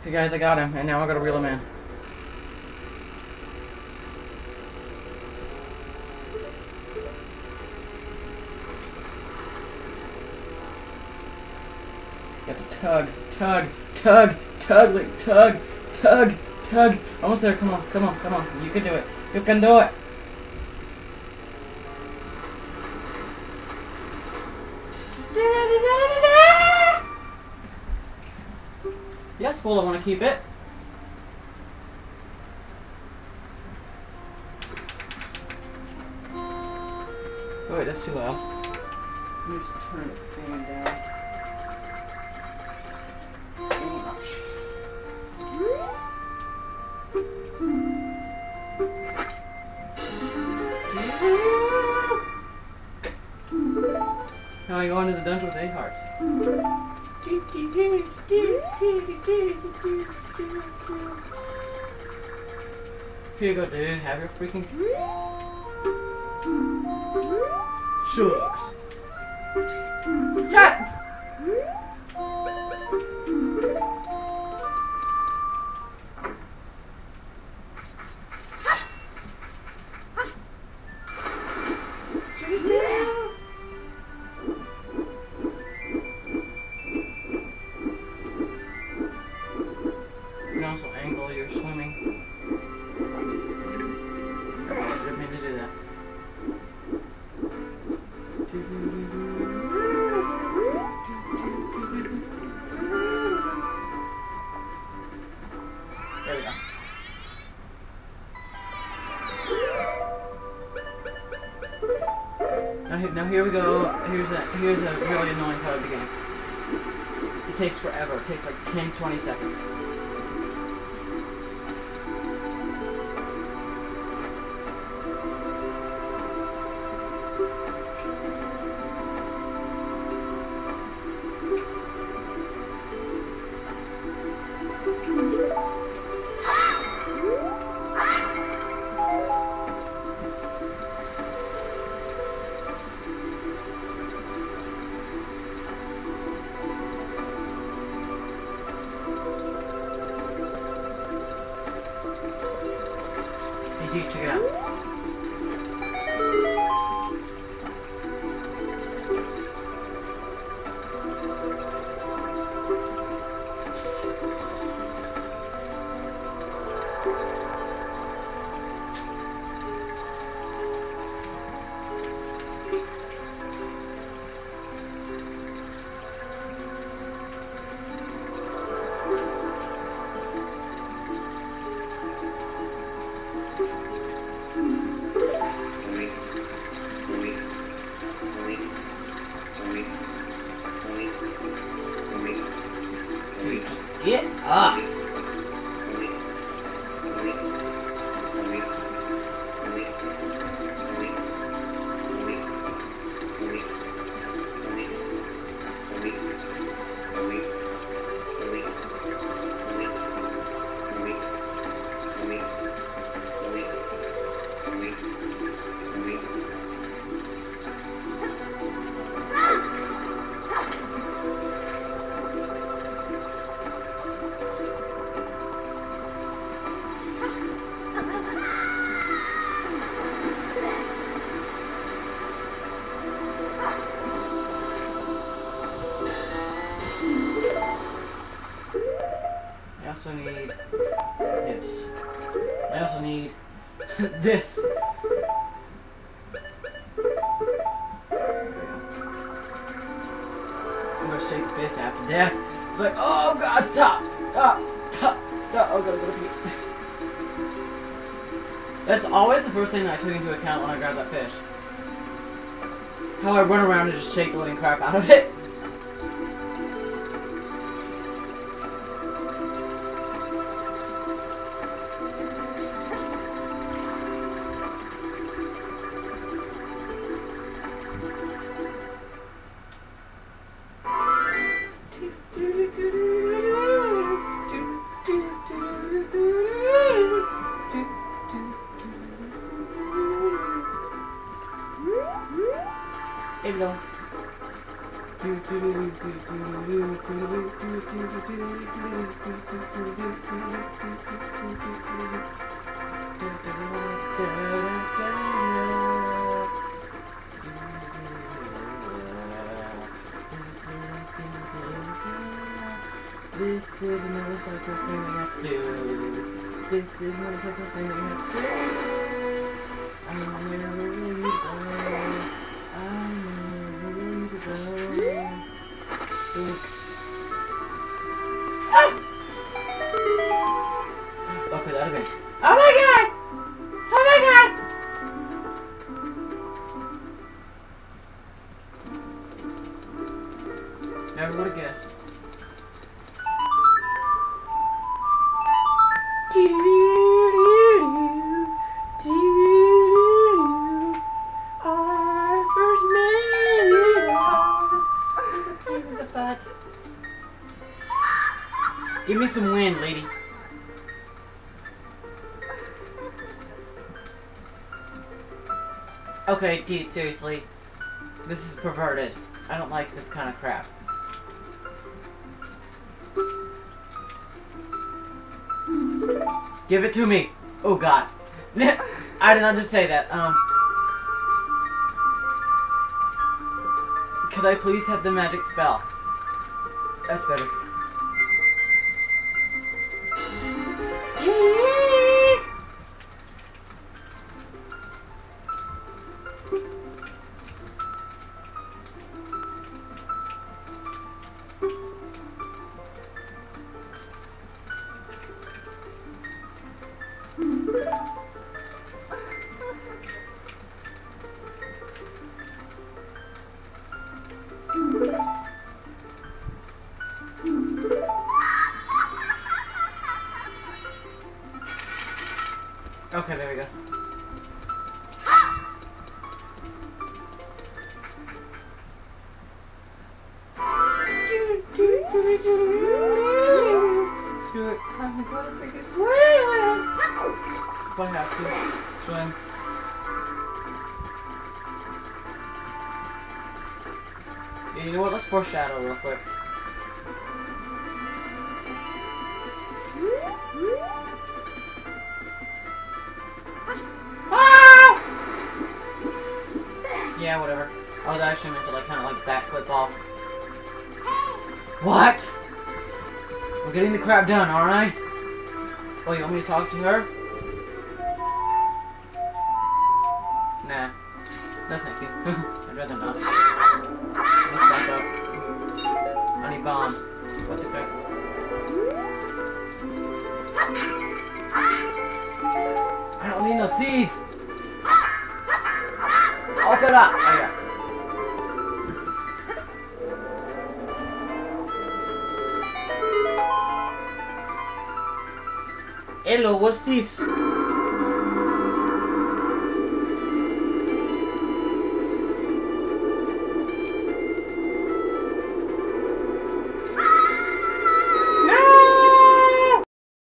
Okay, guys, I got him, and now I gotta reel him in. Got to tug, tug, tug, tug, like tug, tug, tug. Almost there. Come on, come on, come on. You can do it. You can do it. Bull, I want to keep it. Oh wait, that's too loud. Let me just turn the fan down. Now I go into the dungeon with eight hearts. Here you go, dude. Have your freaking shucks. Shut! Now, he- now here we go. Here's a here's a really annoying part of the game. It takes forever. It takes like 10, 20 seconds. Get up. Also need this. I also need this. I'm gonna shake the face after death. Like, oh god, stop! Stop! Stop! Stop! Oh god, I gotta. That's always the first thing I took into account when I grabbed that fish. How I run around and just shake the living crap out of it. This is another cyclist thing we have to do. This is another cyclist thing we have to do. Never would have guessed. Give me some wind, lady. Okay, dude, seriously. This is perverted. I don't like this kind of crap. Give it to me. Oh god. I did not just say that. Um. Could I please have the magic spell? That's better. Screw it. I'm gonna freaking swim. If I have to. Swim. Yeah, you know what? Let's foreshadow real quick. Yeah, whatever. I was actually meant to like kind of like backflip off. What? I'm getting the crap done, aren't I? Oh, you want me to talk to her? Nah. No, thank you. I'd rather not. Let me stack up. I need bombs. What the crap? I don't need no seeds! Open up! Oh, Hello, what's this?